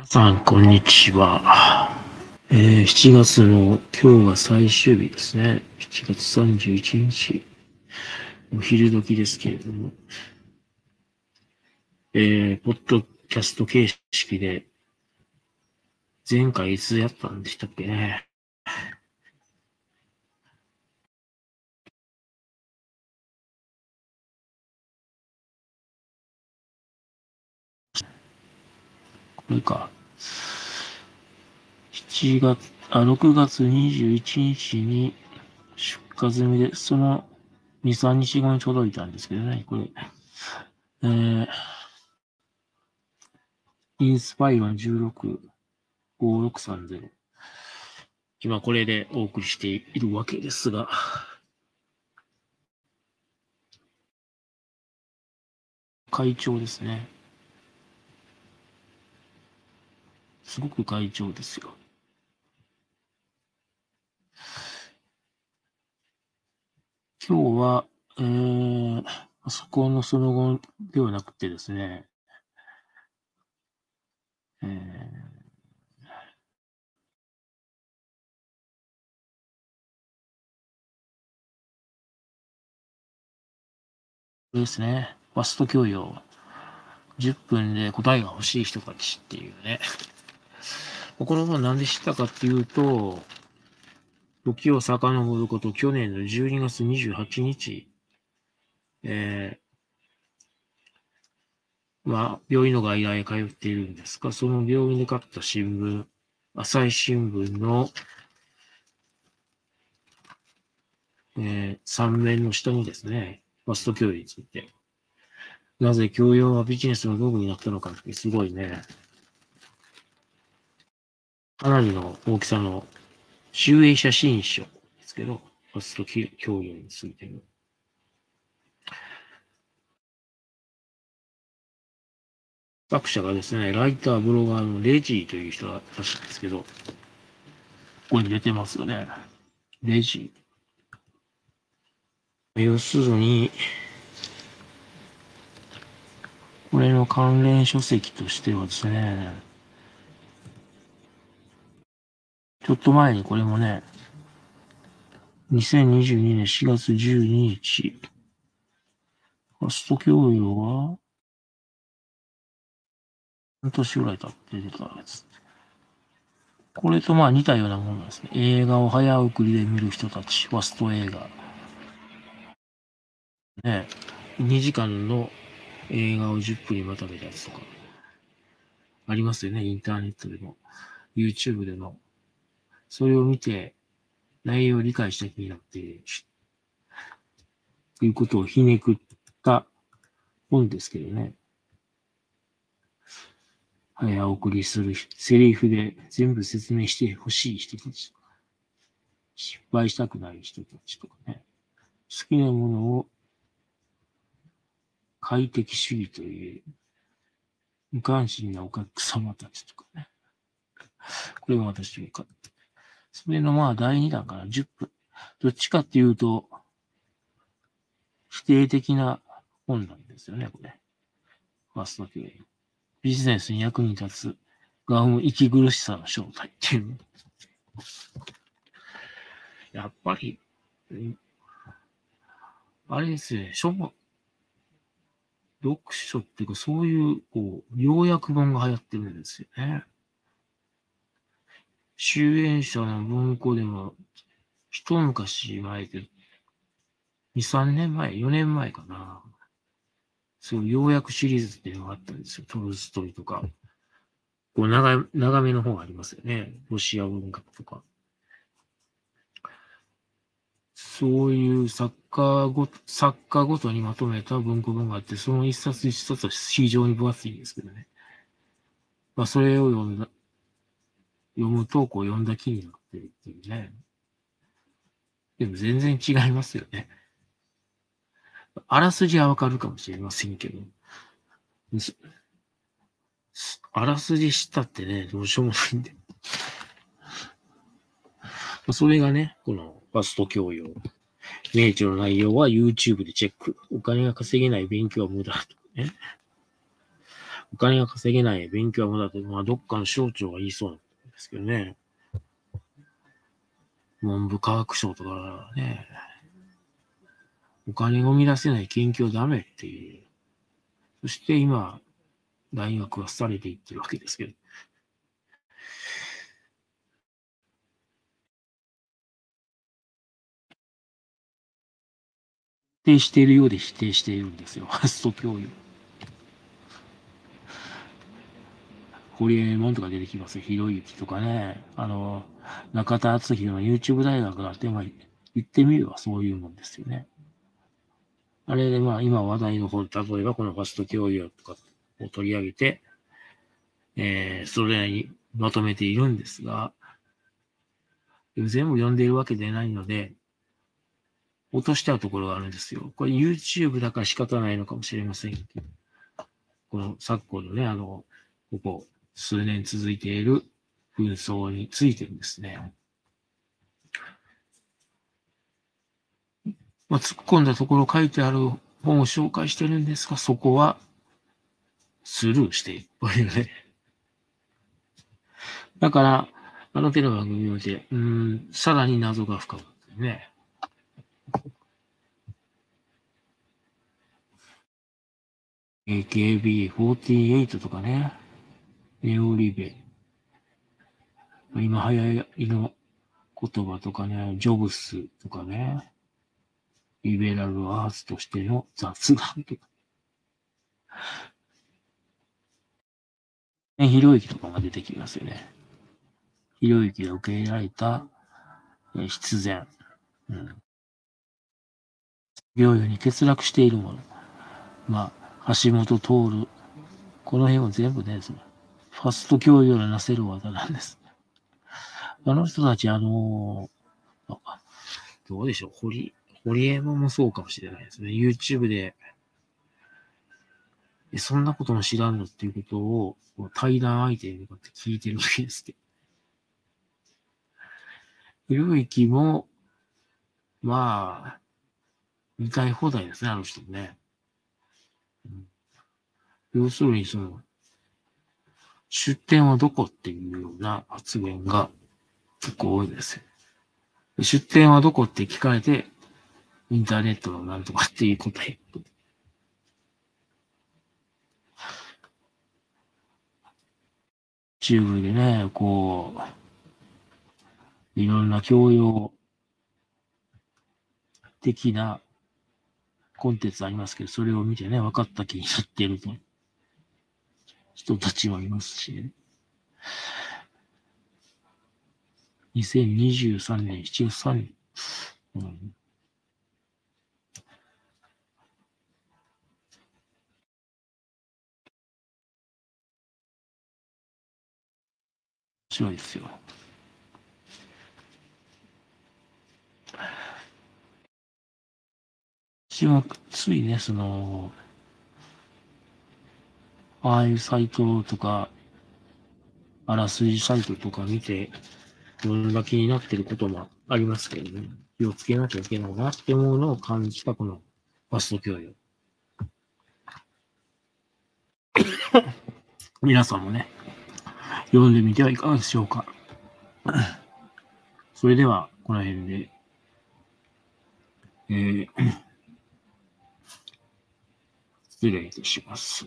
皆さん、こんにちは。えー、7月の今日が最終日ですね。7月31日。お昼時ですけれども。えー、ポッドキャスト形式で、前回いつやったんでしたっけね。これか。7月、あ、6月21日に出荷済みで、その2、3日後に届いたんですけどね、これ。えー、インスパイロン165630。今これでお送りしているわけですが、会長ですね。すごく会長ですよ。今日は、えー、パソコンのその後ではなくてですね、えー、ですね。ファスト教養。10分で答えが欲しい人たちっていうね。この本なんで知ったかっていうと、時を遡ること、去年の12月28日、えー、まあ、病院の外来へ通っているんですが、その病院で買った新聞、朝日新聞の、えー、3面の下にですね、ファスト教育について、なぜ教養はビジネスの道具になったのかってすごいね、かなりの大きさの集英写真書ですけど、ファスト教養についての。作者がですね、ライター、ブロガーのレジーという人らしいんですけど、ここに出てますよね。レジー。要するに、これの関連書籍としてはですね、ちょっと前にこれもね、2022年4月12日、ファスト教養は、半年ぐらい経って出たやつ。これとまあ似たようなものなんですね。映画を早送りで見る人たち、ファスト映画。ね、2時間の映画を10分にまとめたやつとか。ありますよね、インターネットでも、YouTube でも。それを見て、内容を理解した気になって、いうことをひねくった本ですけどね。早送りするセリフで全部説明してほしい人たちとか、失敗したくない人たちとかね。好きなものを快適主義という無関心なお客様たちとかね。これが私よかった。それのまあ第2弾かな、10分。どっちかっていうと、否定的な本なんですよね、これ。ファースト教育。ビジネスに役に立つ、が生む息苦しさの正体っていう。やっぱり、あれですね、書本、読書っていうか、そういう、こう、要約本が流行ってるんですよね。集英社の文庫でも、一昔前で、2、3年前、4年前かな。そう、ようやくシリーズっていうのがあったんですよ。トルストイとか。こう長、長めの本ありますよね。ロシア文学とか。そういう作家ご、作家ごとにまとめた文庫本があって、その一冊一冊は非常に分厚いんですけどね。まあ、それを読んだ、読むと、こう読んだ気になってるっていうね。でも全然違いますよね。あらすじはわかるかもしれませんけど。あらすじしたってね、どうしようもないんで。それがね、このファスト教養。明治の内容は YouTube でチェック。お金が稼げない勉強は無駄とかね。お金が稼げない、勉強は無駄って、まあ、どっかの省庁が言いそうなですけどね。文部科学省とかね、お金を生み出せない研究はダメっていう。そして今、大学は廃れていってるわけですけど。否定しているようで否定しているんですよ。ファスト教育。堀江門とか出てきますよ。ひろゆきとかね。あの、中田敦弘の YouTube 大学だって、まあ、言ってみればそういうもんですよね。あれでまあ今話題の方、例えばこのファスト教養とかを取り上げて、えー、それにまとめているんですが、全部読んでいるわけでないので、落としてあるところがあるんですよ。これ YouTube だから仕方ないのかもしれませんけど、この昨今のね、あの、ここ数年続いている紛争についてですね、まあ、突っ込んだところ書いてある本を紹介してるんですが、そこはスルーしているというね。だから、あの手の番組を見て、うん、さらに謎が深まってね。AKB48 とかね、ネオリベ。今流行りの言葉とかね、ジョブスとかね、リベラルアーツとしての雑談とか。ひろゆきとかが出てきますよね。ひろゆきが受け入れられた、え必然。うん。療養に欠落しているもの。まあ、橋本徹。この辺は全部ね、そのファスト教養でなせる技なんです。あの人たち、あのー、どうでしょう、堀、堀江門もそうかもしれないですね。YouTube で、そんなことも知らんのっていうことを、対談相手に向かって聞いてるわけですけど。ひろゆきも、まあ、見たい放題ですね、あの人もね。うん、要するに、その、出店はどこっていうような発言が結構多いです。出店はどこって聞かれて、インターネットのなんとかっていう答え。中部でね、こう、いろんな教養的なコンテンツありますけど、それを見てね、分かった気になっていると。人たちはいますしね。2023年7月3日、うん、面白いですよ。私はついね、その、ああいうサイトとか、あらすじサイトとか見て、いろんな気になってることもありますけどね。気をつけなきゃいけないなって思うのを感じたこのファスト教養。皆さんもね、読んでみてはいかがでしょうか。それでは、この辺で、えー、失礼いたします。